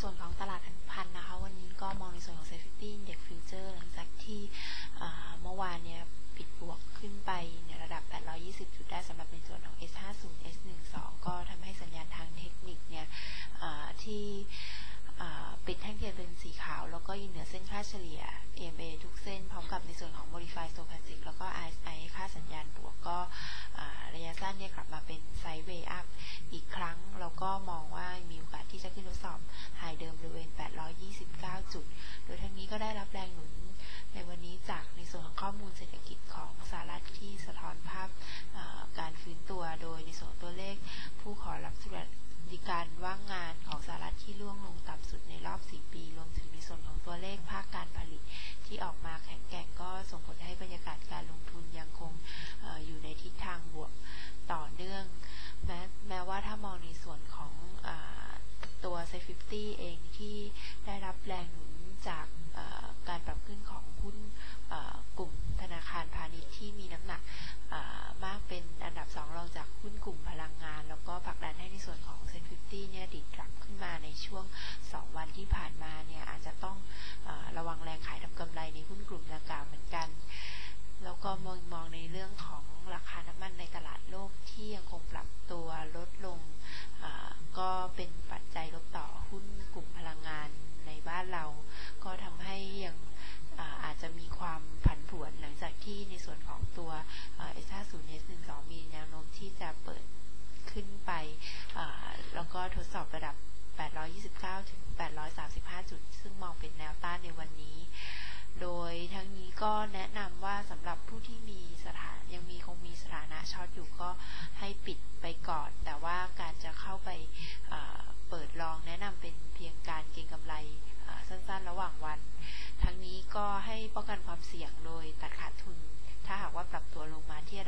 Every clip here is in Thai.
ส่วนของตลาดอนุพันธ์นะคะ วันนี้ก็มองในส่วนของ Safety Index Future หลังจากที่เมื่อวานเนี่ยปิดบวกขึ้นไปในระดับ 820 จุดได้สำหรับในส่วนของ S50 S12 ก็ทำให้สัญญาณทางเทคนิคเนี่ยที่ ปิดแท่งเทียนเป็นสีขาว แล้วก็ยืนเหนือเส้นค่าเฉลี่ย EMA ทุกเส้น พร้อมกับในส่วนของ Modified Stochastic แล้วก็ RSI ค่าสัญญาณบวกก็ระยะสั้นเนี่ยกลับมาเป็นไซด์เวย์อัพอีกครั้ง แล้วก็มองว่ามีโอกาสที่จะขึ้นทดสอบไฮเดิมบริเวณ 829 จุด โดยทั้งนี้ก็ได้รับแรงหนุนในวันนี้จากในส่วนของข้อมูลเศรษฐกิจของสหรัฐที่สะท้อนภาพการฟื้นตัวโดยในส่วนตัวเลขผู้ขอรับสิ การว่างงานของสหรัฐที่ร่วงลงต่ำสุดในรอบ 4 ปี รวมถึงในส่วนของตัวเลขภาคการผลิต ที่ออกมาแข็งแกร่งก็ส่งผลให้บรรยากาศการลงทุนยังคงออยู่ในทิศทางบวกต่อเนื่อง แม้แม้ว่าถ้ามองในส่วนของอตัว C50 เองที่ได้รับแรงหนุนจาก ดังกล่าวเหมือนกัน แล้วก็มองมองในเรื่องของราคาน้ำมันในตลาดโลกที่ยังคงปรับตัวลดลง ก็เป็นปัจจัยลบต่อหุ้นกลุ่มพลังงานในบ้านเรา ก็ทำให้ยังอาจจะมีความผันผวนหลังจากที่ในส่วนของตัว S50 S12 มีแนวโน้มที่จะเปิดขึ้นไป แล้วก็ทดสอบระดับ 829 ถึง 835 จุด ซึ่งมองเป็นแนวต้านในวันนี้ โดยทั้งนี้ก็แนะนำว่าสำหรับผู้ที่มีสถานยังมีคงมีสถานะช็อตอยู่ก็ให้ปิดไปก่อน แต่ว่าการจะเข้าไปเปิดลองแนะนำเป็นเพียงการเก็งกำไรสั้นๆ ระหว่างวัน ทั้งนี้ก็ให้ป้องกันความเสี่ยงโดยตัดขาดทุน ถ้าหากว่าปรับตัวลงมาที่ระ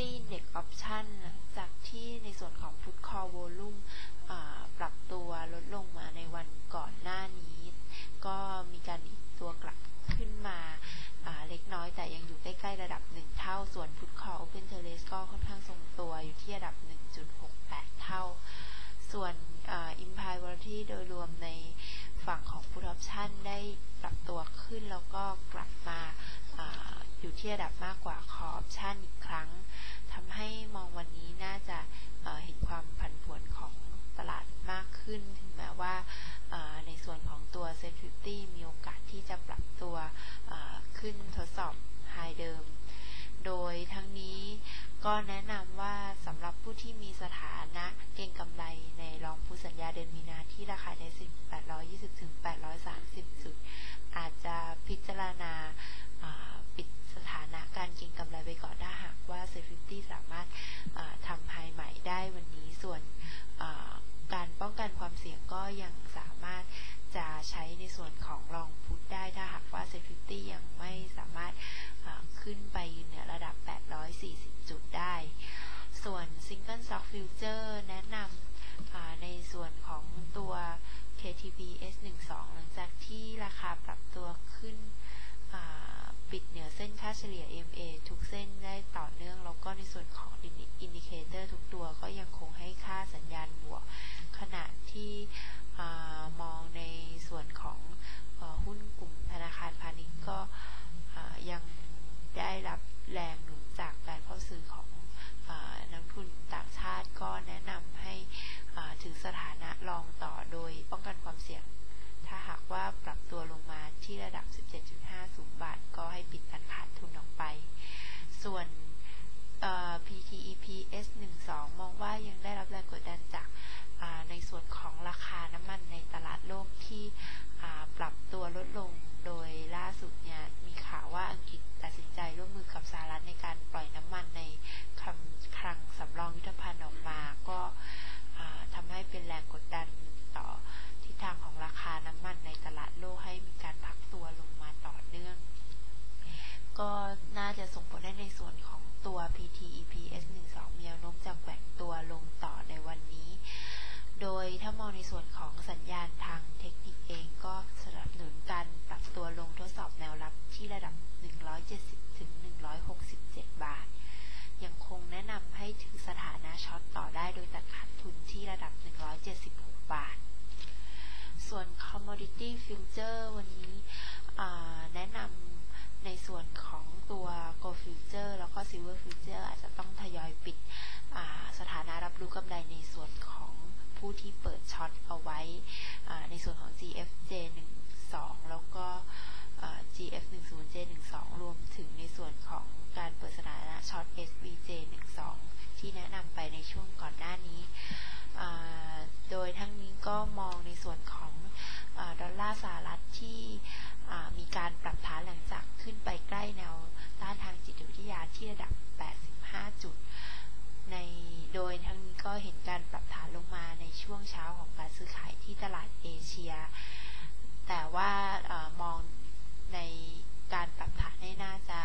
Set 50 Index Option หลังจากที่ในส่วนของ Put Call Volume ปรับตัวลดลงมาในวันก่อนหน้านี้ ก็มีการอีกตัวกลับขึ้นมาเล็กน้อยแต่ยังอยู่ใกล้ ๆ ระดับ 1 เท่า ส่วน Put Call Open Interest ก็ค่อนข้างทรงตัวอยู่ที่ระดับ 1.68 เท่า ส่วน Implied Volatility โดยรวมในฝั่งของ Put Option ได้ปรับตัวขึ้นแล้วก็กลับมาออยู่ที่ระดับมากกว่า Call Option อีกครั้ง ก็แนะนำว่าสำหรับผู้ที่มีสถานะเก่งกำไรในรองผู้สัญญาเดือนมีนาที่ราคาได้820ถึง830 จุด อาจจะพิจารณาปิดสถานะการเก็งกำไรไปก่อนถ้าหากว่าเซฟิตี้สามารถ เจอร์แนะนำในส่วนของตัว KTB S12 หลังจากที่ราคาปรับตัวขึ้นปิดเหนือเส้นค่าเฉลี่ย MA ทุกเส้นได้ต่อเนื่อง แล้วก็ในส่วนของ indicator ทุกตัวก็ยังคงให้ค่าสัญญาณ องต่อโดยป้องกันความเสี่ยง ถ้าหากว่าปรับตัวลงมาที่ระดับ 17.50 บาท ก็ให้ปิดการขาดทุนออกไป ส่วน ลาดโลกให้ 10J12 รวมถึงในส่วนของการเปิดสถานะช็อต SVJ12 ที่แนะนำไปในช่วงก่อนหน้านี้ โดยทั้งนี้ก็มองในส่วนของดอลลาร์สหรัฐที่มีการปรับฐานหลังจากขึ้นไปใกล้แนวต้านทางจิตวิทยาที่ระดับ 85 จุด ในโดยทั้งนี้ก็เห็นการปรับฐานลงมาในช่วงเช้าของการซื้อขายที่ตลาดเอเชีย แต่ว่ามองใน การปรับฐานให้น่าจะ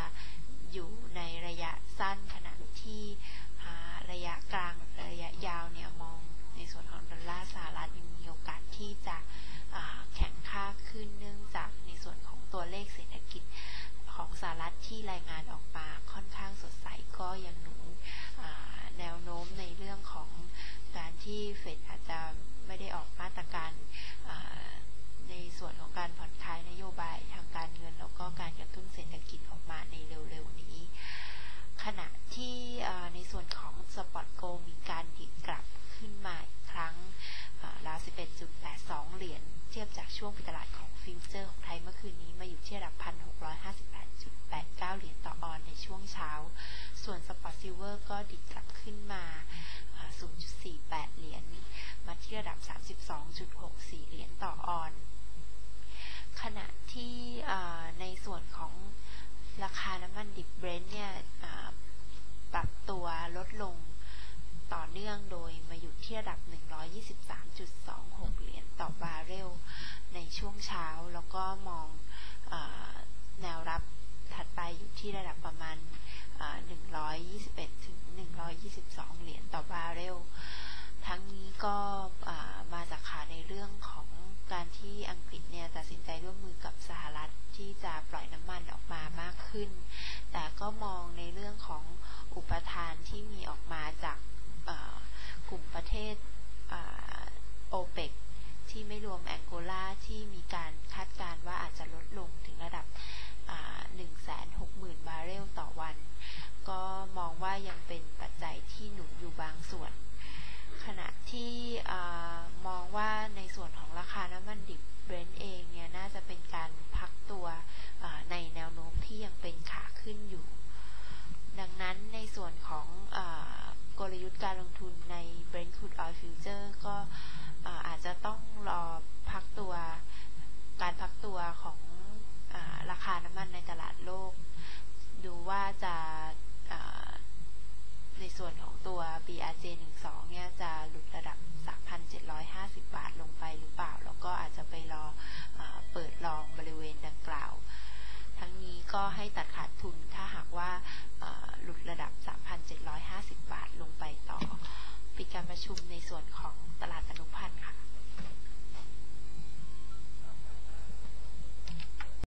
0.48เหรียญ มาที่ระดับ 32.64 เหรียญต่อออน ขณะที่ในส่วนของราคาน้ำมันดิบเบรนท์เนี่ยปรับตัวลดลงต่อเนื่องโดยมาอยู่ที่ระดับ 123.26 เหรียญต่อบาร์เรล ในช่วงเช้าแล้วก็มองอแนวรับถัดไปอยู่ที่ระดับประมาณ 121 ถึง 122 เหรียญต่อบาร์เรล ทั้งนี้ก็มาจากขาในเรื่องของการที่อังกฤษเนี่ยตัดสินใจร่วมมือกับสหรัฐที่จะปล่อยน้ำมันออกมามากขึ้น แต่ก็มองในเรื่องของอุปทานที่มีออกมาจากกลุ่มประเทศโอเปกที่ไม่รวมแองโกลาที่มีการคาดการว่าอาจจะลดลงถึงระดับ 160,000 บาร์เรลต่อวัน ก็มองว่ายังเป็นปัจจัยที่หนุนอยู่บางส่วน ขณะที่มองว่าในส่วนของราคาน้ำมันดิบเบรนท์เองเนี่ยน่าจะเป็นการพักตัวในแนวโน้มที่ยังเป็นขาขึ้นอยู่ ดังนั้นในส่วนของอกลยุทธ์การลงทุนใน Brent Crude Oil Future ก็อาจจะต้องรอพักตัวการพักตัวของอราคาน้ำมันในตลาดโลก ดูว่าจะ ในส่วนของตัว BRJ 12เนี่ยจะหลุดระดับ 3,750 บาทลงไปหรือเปล่า แล้วก็อาจจะไปรออเปิดลองบริเวณดังกล่าว ทั้งนี้ก็ให้ตัดขาดทุนถ้าหากว่าหลุดระดับ 3,750 บาทลงไปต่อ ปิดการประชุมในส่วนของตลาดอนุพันธ์ค่ะ